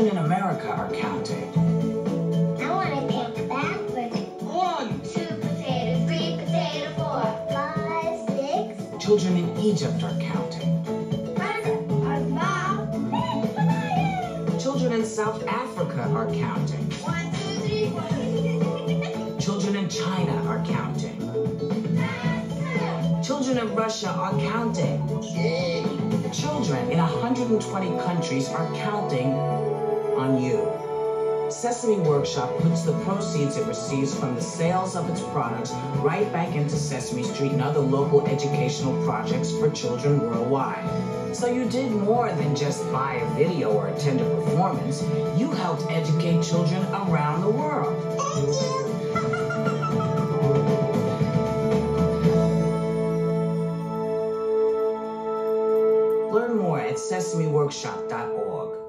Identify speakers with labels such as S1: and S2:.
S1: children in America are counting. I want to count Children in Egypt are counting. Children in South Africa are counting. Children in China are counting. Children in Russia are counting. Children in 120 countries are counting Sesame Workshop puts the proceeds it receives from the sales of its products right back into Sesame Street and other local educational projects for children worldwide. So you did more than just buy a video or attend a performance. You helped educate children around the world. Learn more at sesameworkshop.org.